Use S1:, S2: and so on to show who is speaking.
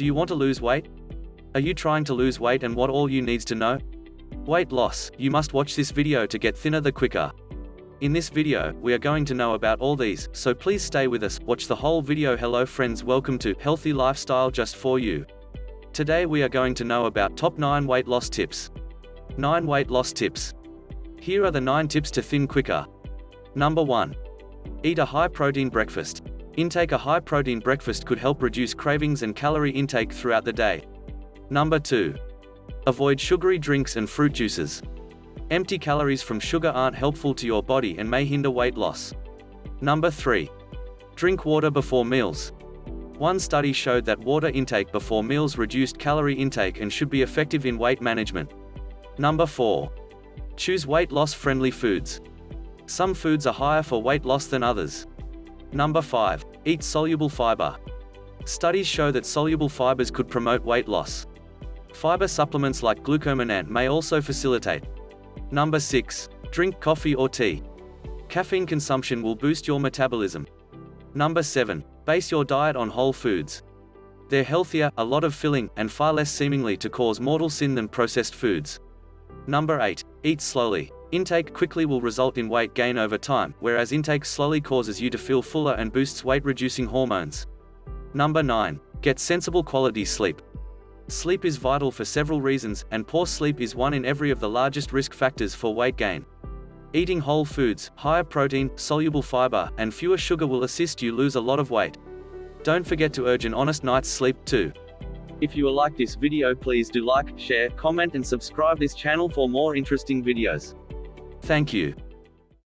S1: Do you want to lose weight? Are you trying to lose weight and what all you needs to know? Weight loss, you must watch this video to get thinner the quicker. In this video, we are going to know about all these, so please stay with us, watch the whole video Hello friends welcome to Healthy Lifestyle just for you. Today we are going to know about top 9 weight loss tips. 9 weight loss tips. Here are the 9 tips to thin quicker. Number 1. Eat a high protein breakfast. Intake a high protein breakfast could help reduce cravings and calorie intake throughout the day. Number 2. Avoid sugary drinks and fruit juices. Empty calories from sugar aren't helpful to your body and may hinder weight loss. Number 3. Drink water before meals. One study showed that water intake before meals reduced calorie intake and should be effective in weight management. Number 4. Choose weight loss friendly foods. Some foods are higher for weight loss than others. Number 5. Eat soluble fiber. Studies show that soluble fibers could promote weight loss. Fiber supplements like glucomannan may also facilitate. Number 6. Drink coffee or tea. Caffeine consumption will boost your metabolism. Number 7. Base your diet on whole foods. They're healthier, a lot of filling, and far less seemingly to cause mortal sin than processed foods. Number 8. Eat slowly. Intake quickly will result in weight gain over time, whereas intake slowly causes you to feel fuller and boosts weight-reducing hormones. Number 9. Get sensible quality sleep. Sleep is vital for several reasons, and poor sleep is one in every of the largest risk factors for weight gain. Eating whole foods, higher protein, soluble fiber, and fewer sugar will assist you lose a lot of weight. Don't forget to urge an honest night's sleep too. If you like this video please do like, share, comment and subscribe this channel for more interesting videos. Thank you.